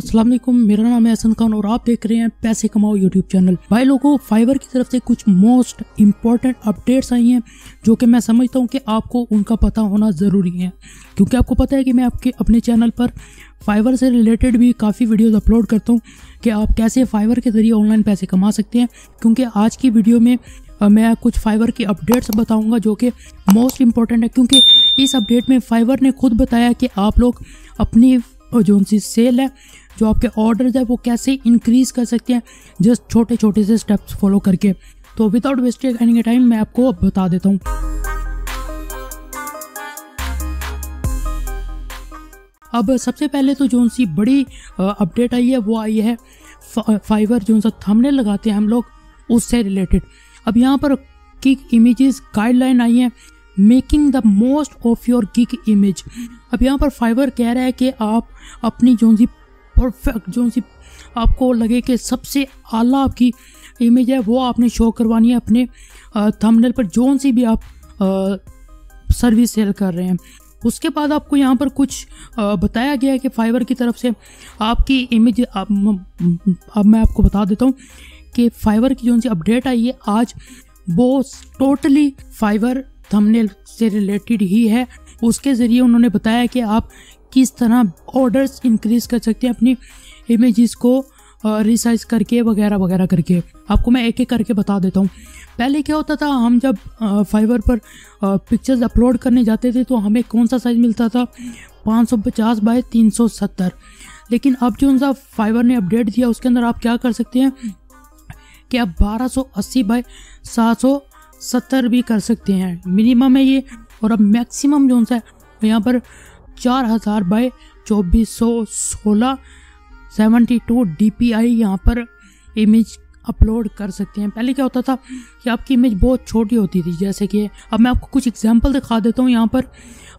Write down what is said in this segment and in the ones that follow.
वालेकुम, मेरा नाम है हसन खान और आप देख रहे हैं पैसे कमाओ यूट्यूब चैनल भाई लोगों फाइवर की तरफ़ से कुछ मोस्ट इम्पोर्टेंट अपडेट्स आई हैं, जो कि मैं समझता हूँ कि आपको उनका पता होना ज़रूरी है। क्योंकि आपको पता है कि मैं आपके अपने चैनल पर फाइबर से रिलेटेड भी काफ़ी वीडियोस अपलोड करता हूँ कि आप कैसे फाइवर के ज़रिए ऑनलाइन पैसे कमा सकते हैं। क्योंकि आज की वीडियो में मैं कुछ फाइवर की अपडेट्स बताऊँगा जो कि मोस्ट इंपॉर्टेंट है। क्योंकि इस अपडेट में फाइबर ने खुद बताया कि आप लोग अपनी जो उनकी सेल है जो आपके ऑर्डर है, वो कैसे इंक्रीज कर सकते हैं जस्ट छोटे छोटे से स्टेप्स फॉलो करके। तो विदाउट वेस्टेड एनी टाइम मैं आपको बता देता हूँ। अब सबसे पहले तो जो सी बड़ी अपडेट आई है, वो आई है फाइवर जो सा थंबनेल लगाते हैं हम लोग, उससे रिलेटेड अब यहाँ पर किक इमेजेस गाइडलाइन आई है making the most of your gig image अब यहाँ पर फाइबर कह रहा है कि आप अपनी जो सी परफेक्ट जो सी आपको लगे कि सबसे आला आपकी इमेज है वो आपने शो करवानी है अपने थंबनेल पर जो सी भी आप सर्विस सेल कर रहे हैं। उसके बाद आपको यहाँ पर कुछ बताया गया है कि फाइबर की तरफ़ से आपकी इमेज अब, अब मैं आपको बता देता हूँ कि फाइबर की जो सी अपडेट आई है आज वो टोटली फाइबर थंबनेल से रिलेटेड ही है। उसके ज़रिए उन्होंने बताया कि आप किस तरह ऑर्डर्स इंक्रीज कर सकते हैं अपनी इमेजेस को रिसाइज करके वगैरह वगैरह करके। आपको मैं एक एक करके बता देता हूँ। पहले क्या होता था, हम जब फाइबर पर पिक्चर्स अपलोड करने जाते थे तो हमें कौन सा साइज़ मिलता था? 550 बाय 370 लेकिन अब जो उनका फाइबर ने अपडेट दिया, उसके अंदर आप क्या कर सकते हैं कि आप 1280 बाय 770 भी कर सकते हैं। मिनिमम है ये, और अब मैक्सिमम जो सा यहाँ पर चार हज़ार बाय चौबीस सौ सोलह seventy two D P I यहाँ पर इमेज अपलोड कर सकते हैं। पहले क्या होता था कि आपकी इमेज बहुत छोटी होती थी, जैसे कि अब मैं आपको कुछ एग्जांपल दिखा देता हूँ यहाँ पर।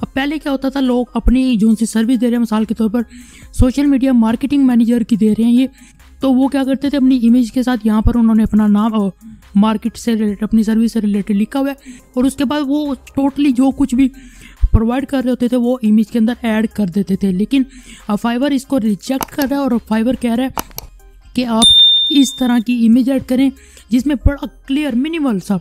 अब पहले क्या होता था, लोग अपनी जो उनसे सर्विस दे रहे हैं, मिसाल के तौर पर सोशल मीडिया मार्केटिंग मैनेजर की दे रहे हैं ये तो वो क्या करते थे, अपनी इमेज के साथ यहाँ पर उन्होंने अपना नाम मार्केट से रिलेटेड अपनी सर्विस से रिलेटेड लिखा हुआ है। और उसके बाद वो टोटली जो कुछ भी प्रोवाइड कर रहे होते थे, वो इमेज के अंदर ऐड कर देते थे। लेकिन फाइबर इसको रिजेक्ट कर रहा है और फाइबर कह रहा है कि आप इस तरह की इमेज ऐड करें, जिसमें बड़ा क्लियर मिनिमल सा,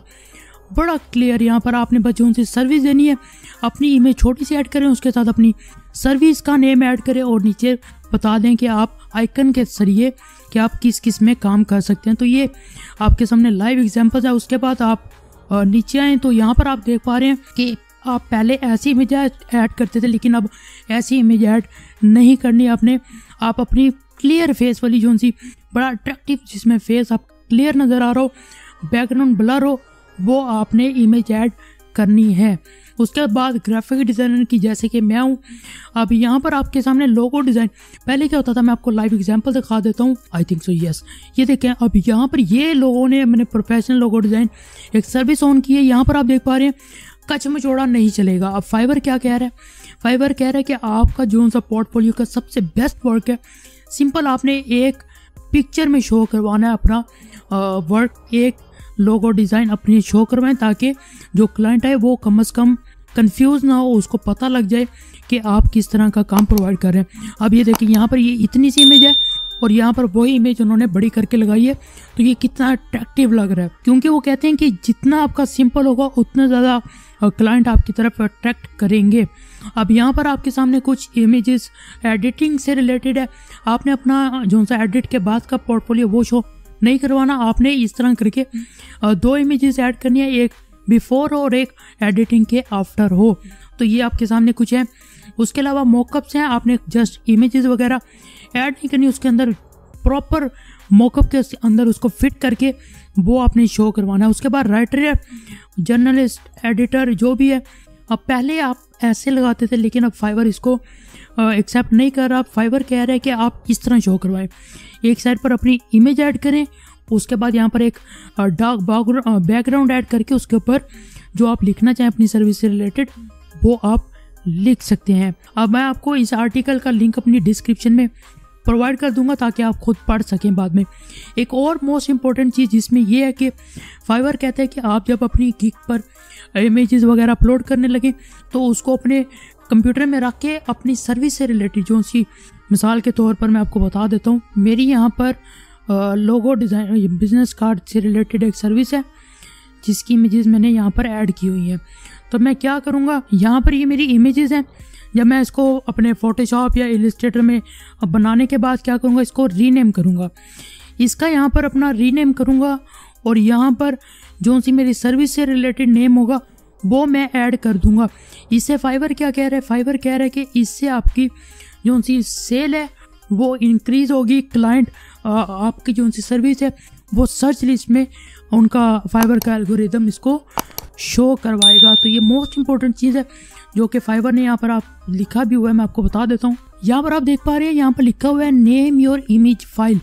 बड़ा क्लियर यहाँ पर आपने बच्चों से सर्विस देनी है। अपनी इमेज छोटी सी ऐड करें, उसके साथ अपनी सर्विस का नेम ऐड करें और नीचे बता दें कि आप आइकन के ज़रिए कि आप किस किसमें काम कर सकते हैं। तो ये आपके सामने लाइव एग्जांपल्स है। उसके बाद आप नीचे आए तो यहाँ पर आप देख पा रहे हैं कि आप पहले ऐसी इमेज ऐड करते थे, लेकिन अब ऐसी इमेज ऐड नहीं करनी आपने। आप अपनी क्लियर फेस वाली जो सी बड़ा अट्रैक्टिव जिसमें फेस आप क्लियर नज़र आ रहा हो बैकग्राउंड ब्लर हो, वो आपने इमेज ऐड करनी है। उसके बाद ग्राफिक डिज़ाइनर की, जैसे कि मैं हूँ, अब यहाँ पर आपके सामने लोगो डिज़ाइन पहले क्या होता था, मैं आपको लाइव एग्जांपल दिखा देता हूँ। आई थिंक सो यस ये देखें, अब यहाँ पर ये लोगों ने मैंने प्रोफेशनल लोगो डिज़ाइन एक सर्विस ऑन की है। यहाँ पर आप देख पा रहे हैं कच मचोड़ा नहीं चलेगा। अब फाइबर क्या कह रहा है? फाइबर कह रहा है कि आपका जो सा पोर्टफोलियो का सबसे बेस्ट वर्क है सिंपल आपने एक पिक्चर में शो करवाना है अपना वर्क एक लोगो डिज़ाइन अपनी शो करवाएँ ताकि जो क्लाइंट है वो कम अज़ कम कंफ्यूज ना हो, उसको पता लग जाए कि आप किस तरह का काम प्रोवाइड कर रहे हैं। अब ये देखिए, यहाँ पर ये इतनी सी इमेज है और यहाँ पर वही इमेज उन्होंने बड़ी करके लगाई है। तो ये कितना अट्रैक्टिव लग रहा है। क्योंकि वो कहते हैं कि जितना आपका सिंपल होगा, उतना ज़्यादा क्लाइंट आपकी तरफ़ अट्रैक्ट करेंगे। अब यहाँ पर आपके सामने कुछ इमेजेस एडिटिंग से रिलेटेड है। आपने अपना, जो सा एडिट के बाद का पोर्टफोलियो वो शो नहीं करवाना। आपने इस तरह करके दो इमेजेस ऐड करनी है। एक बिफोर और एक एडिटिंग के आफ्टर हो। तो ये आपके सामने कुछ है। उसके अलावा मोकअप्स हैं, आपने जस्ट इमेजेस वगैरह ऐड नहीं करनी, उसके अंदर प्रॉपर मोकअप के अंदर उसको फिट करके वो आपने शो करवाना है। उसके बाद राइटर जर्नलिस्ट एडिटर जो भी है। अब पहले आप ऐसे लगाते थे, लेकिन अब फाइबर इसको एक्सेप्ट नहीं कर रहा। फाइबर कह रहा है कि आप इस तरह शो करवाएँ। एक साइड पर अपनी इमेज ऐड करें, उसके बाद यहाँ पर एक डार्क बैकग्राउंड ऐड करके उसके ऊपर जो आप लिखना चाहें अपनी सर्विस से रिलेटेड वो आप लिख सकते हैं। अब मैं आपको इस आर्टिकल का लिंक अपनी डिस्क्रिप्शन में प्रोवाइड कर दूँगा ताकि आप खुद पढ़ सकें बाद में। एक और मोस्ट इंपॉर्टेंट चीज़ जिसमें यह है कि फाइवर कहता है कि आप जब अपनी गिग पर इमेजेस वगैरह अपलोड करने लगें तो उसको अपने कंप्यूटर में रख के अपनी सर्विस से रिलेटेड जो सी मिसाल के तौर पर मैं आपको बता देता हूँ। मेरी यहाँ पर लोगो डिज़ाइन बिज़नेस कार्ड से रिलेटेड एक सर्विस है, जिसकी इमेजेस मैंने यहाँ पर ऐड की हुई है। तो मैं क्या करूँगा? यहाँ पर ये मेरी इमेजेस हैं। जब मैं इसको अपने फोटोशॉप या इलिस्ट्रेटर में बनाने के बाद क्या करूँगा? इसको रीनेम करूँगा। इसका यहाँ पर अपना रीनेम करूँगा और यहाँ पर जो सी मेरी सर्विस से रिलेटेड नेम होगा, वो मैं ऐड कर दूँगा। इससे फाइबर क्या कह रहा है? फाइबर कह रहा है कि इससे आपकी जो सी सेल है, वो इंक्रीज होगी। क्लाइंट आपकी जो सी सर्विस है, वो सर्च लिस्ट में उनका फाइबर का एल्गोरिदम इसको शो करवाएगा। तो ये मोस्ट इंपॉर्टेंट चीज़ है, जो कि फाइबर ने यहाँ पर आप लिखा भी हुआ है, मैं आपको बता देता हूँ। यहाँ पर आप देख पा रहे हैं, यहाँ पर लिखा हुआ है नेम योर इमेज फ़ाइल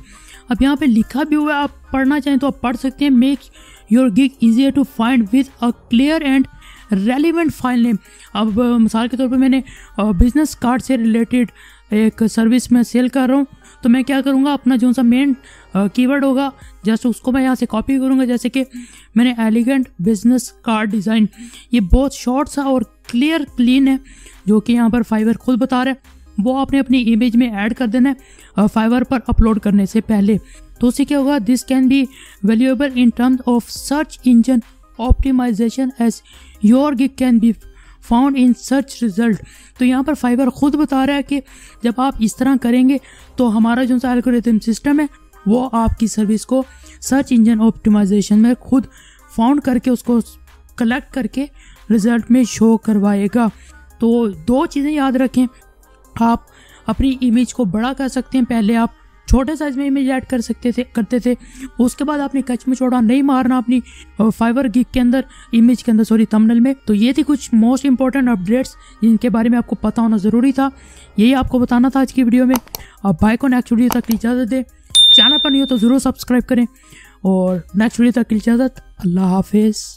अब यहाँ पे लिखा भी हुआ है, आप पढ़ना चाहें तो आप पढ़ सकते हैं। Make your gig easier to find with a clear and relevant file name अब, मिसाल के तौर पे मैंने बिज़नेस कार्ड से रिलेटेड एक सर्विस में सेल कर रहा हूँ तो मैं क्या करूँगा? अपना जो सा मेन कीवर्ड होगा जैसे उसको मैं यहाँ से कॉपी करूँगा, जैसे कि मैंने एलिगेंट बिज़नेस कार्ड डिज़ाइन ये बहुत शॉर्ट सा और क्लियर क्लीन है, जो कि यहाँ पर फाइवर खुद बता रहा है। वो आपने अपनी इमेज में ऐड कर देना है फाइवर पर अपलोड करने से पहले। तो उससे क्या होगा? This can be valuable in terms of search engine optimisation as your gig can be found in search result तो यहाँ पर फाइबर खुद बता रहा है कि जब आप इस तरह करेंगे तो हमारा जो सा एल्गोरिथम सिस्टम है, वो आपकी सर्विस को सर्च इंजन ऑप्टिमाइजेशन में खुद फाउंड करके उसको कलेक्ट करके रिज़ल्ट में शो करवाएगा। तो दो चीज़ें याद रखें। आप अपनी इमेज को बड़ा कर सकते हैं। पहले आप छोटे साइज़ में इमेज ऐड कर सकते थे, करते थे। उसके बाद आपने कच में छोड़ा, नहीं मारना अपनी फाइबर गिग के अंदर इमेज के अंदर सॉरी थंबनेल में। तो ये थी कुछ मोस्ट इंपॉर्टेंट अपडेट्स जिनके बारे में आपको पता होना ज़रूरी था। यही आपको बताना था आज की वीडियो में। अब भाई को नेक्स्ट वीडियो तक इजाज़त दे। चैनल पर नहीं हो तो ज़रूर सब्सक्राइब करें। और नेक्स्ट वीडियो तक इजाज़त। अल्लाह हाफिज़।